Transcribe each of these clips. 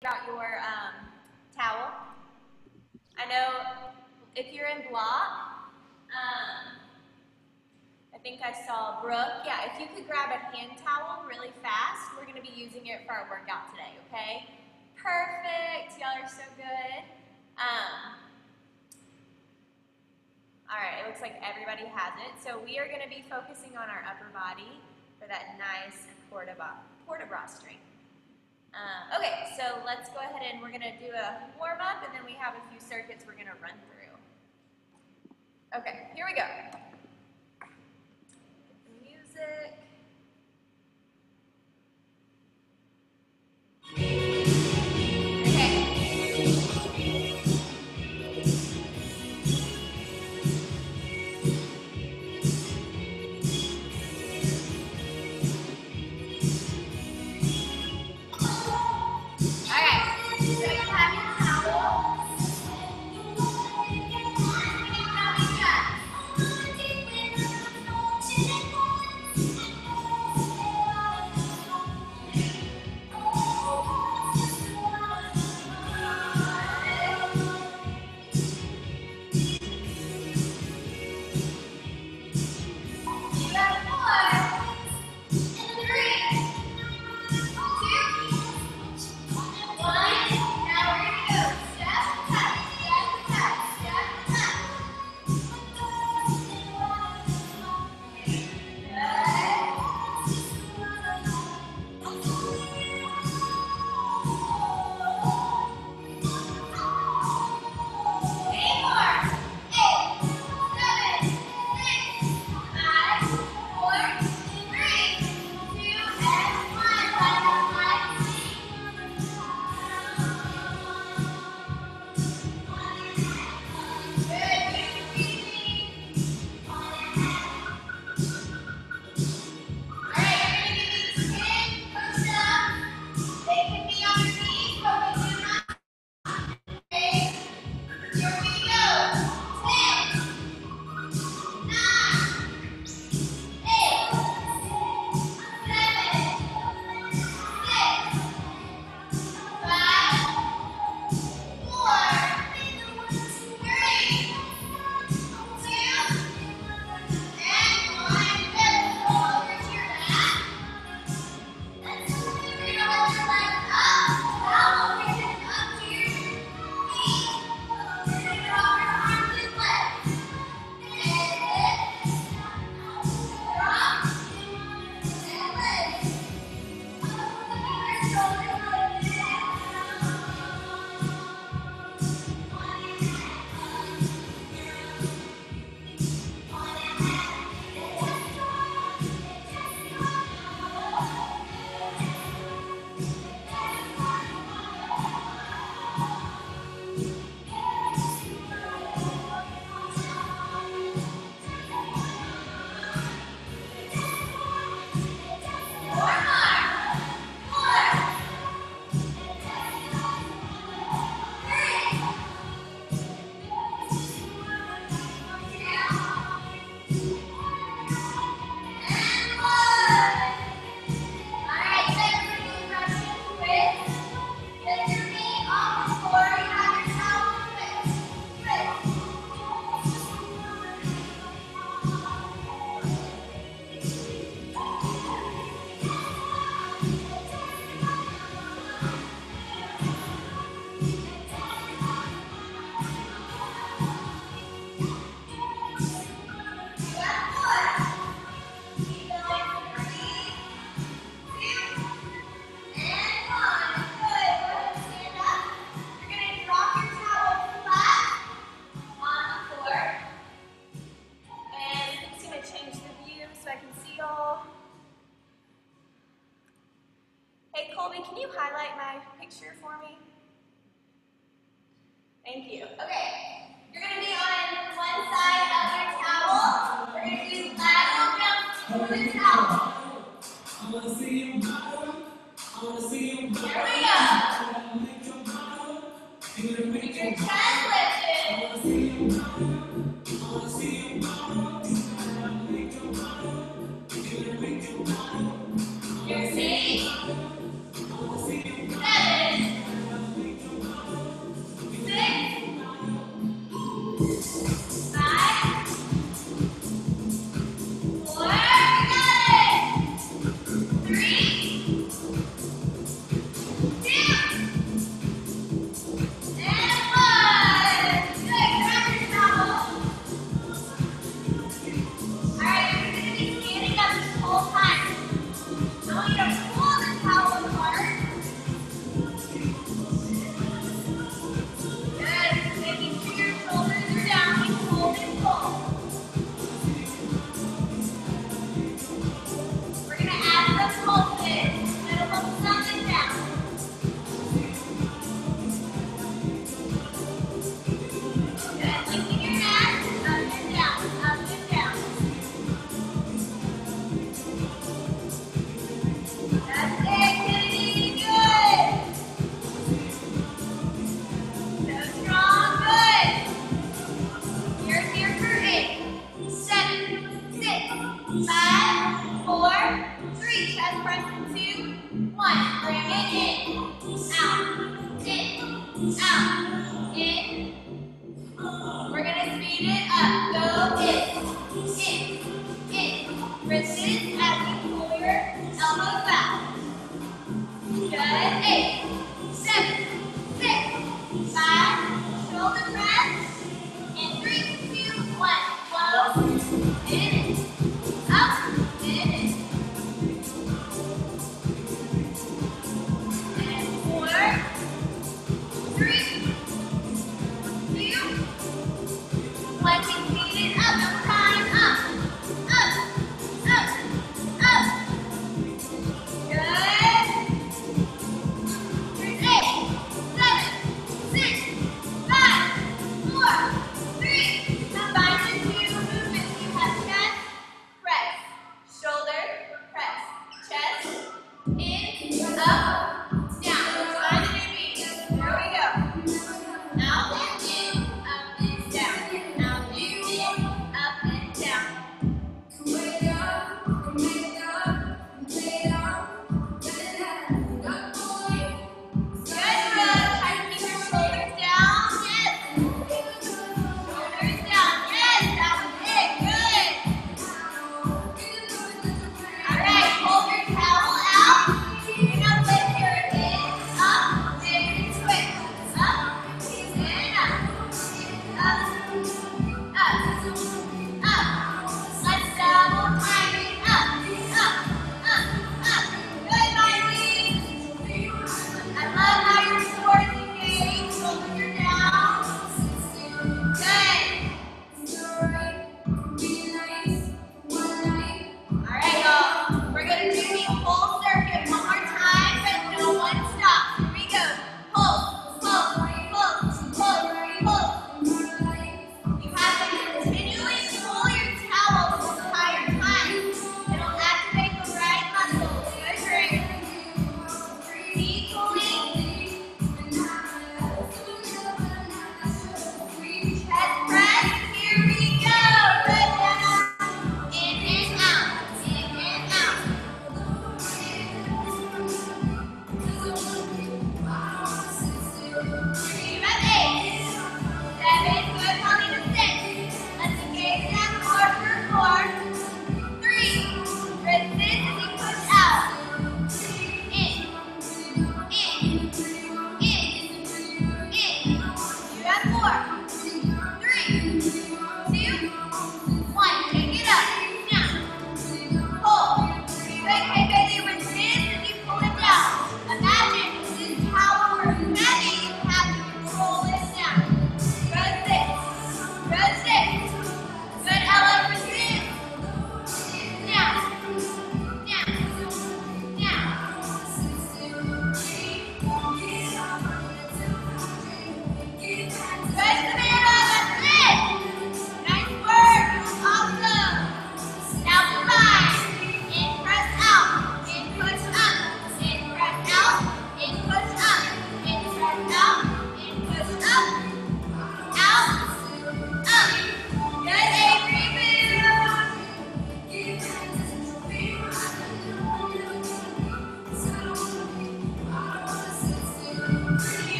about your um, towel. I know if you're in block, um, I think I saw Brooke. Yeah, if you could grab a hand towel really fast, we're going to be using it for our workout today, okay? Perfect. Y'all are so good. Um, all right, it looks like everybody has it. So we are going to be focusing on our upper body for that nice port de bras strength. Um, okay, so let's go ahead and we're going to do a warm up and then we have a few circuits we're going to run through. Okay, here we go. Music.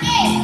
Good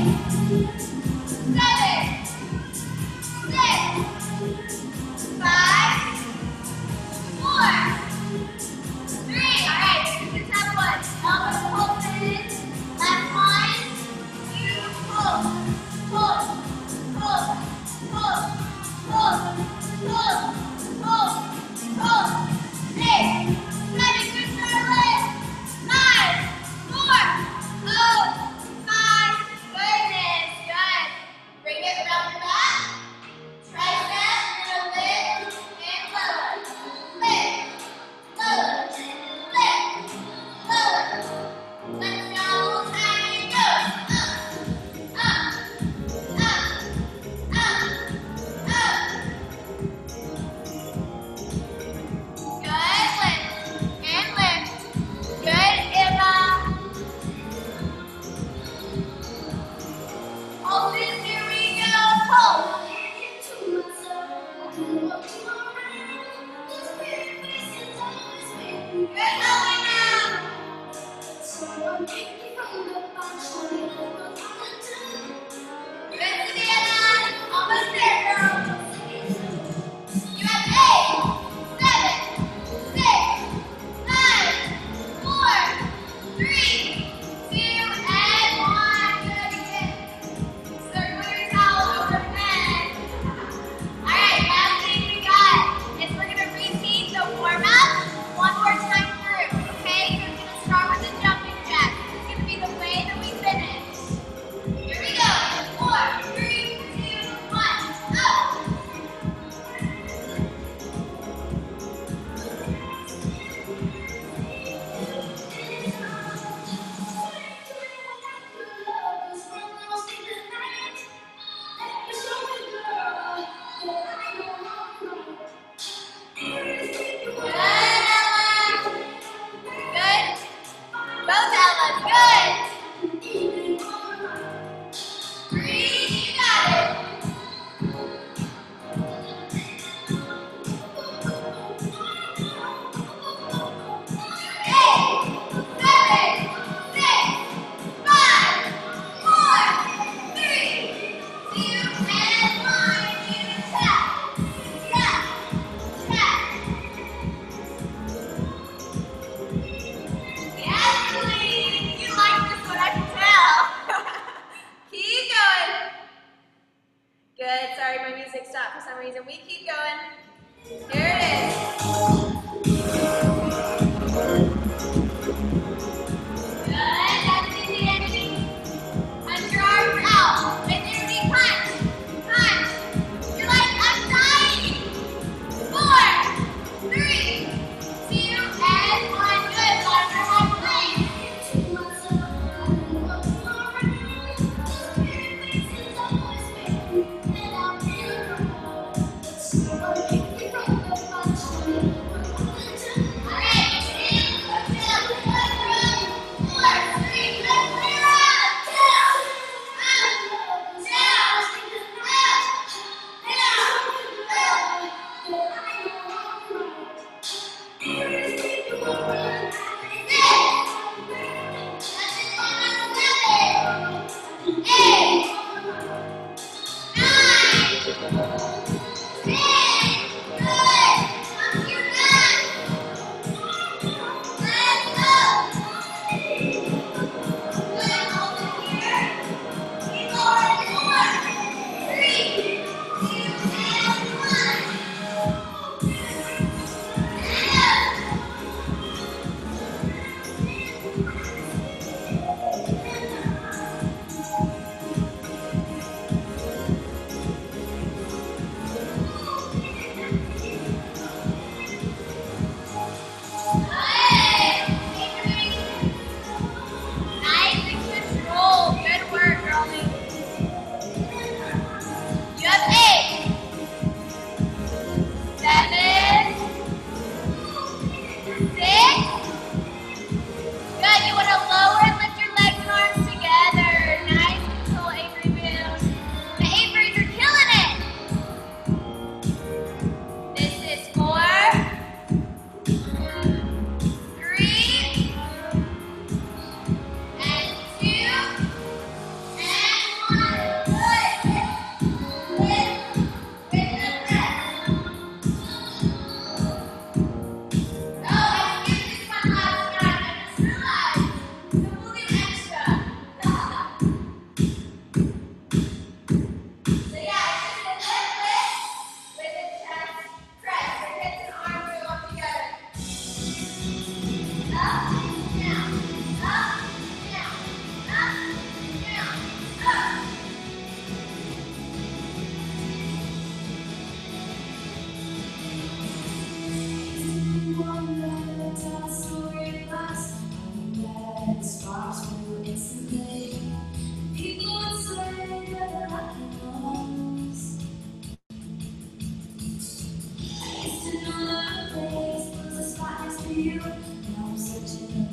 Four.